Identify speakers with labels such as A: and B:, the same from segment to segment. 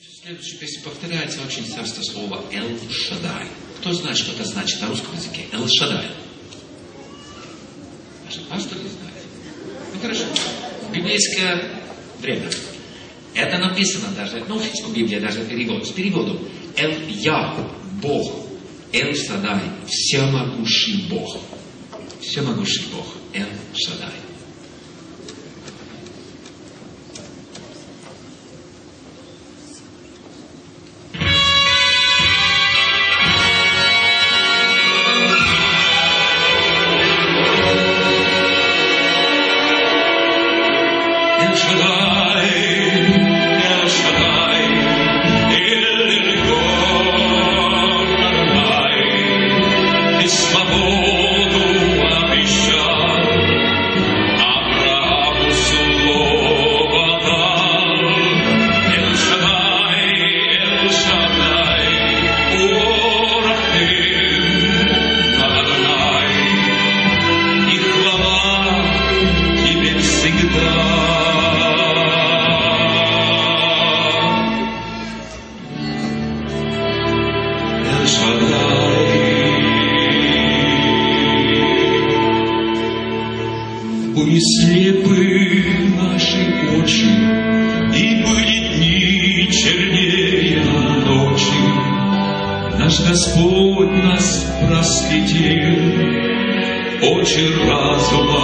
A: В следующей песне повторяется очень часто слово «Эл Шадай». Кто знает, что это значит на русском языке? «Эл Шадай». Даже пастор не знает. Ну хорошо. Библейское время. Это написано даже, ну, в Библии даже перевод, с переводом. «Эл Я, Бог». «Эл Шадай», всемогущий Бог. Всемогущий Бог.
B: It's my boy. Были слепы наши очи, И были дни чернее ночи. Наш Господь нас просветил, Очи разума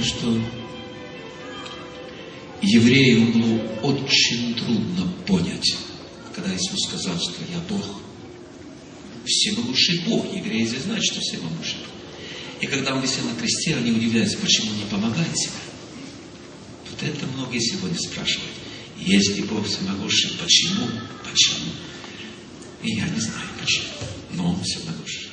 A: Думаю, что еврею было очень трудно понять, когда Иисус сказал, что я Бог. Всемогущий Бог. Евреи здесь знают, что всемогущий Бог. И когда он висел на кресте, они удивляются, почему не помогает себе. Вот это многие сегодня спрашивают. Если Бог всемогущий, почему? Почему? И я не знаю почему. Но Он всемогущий.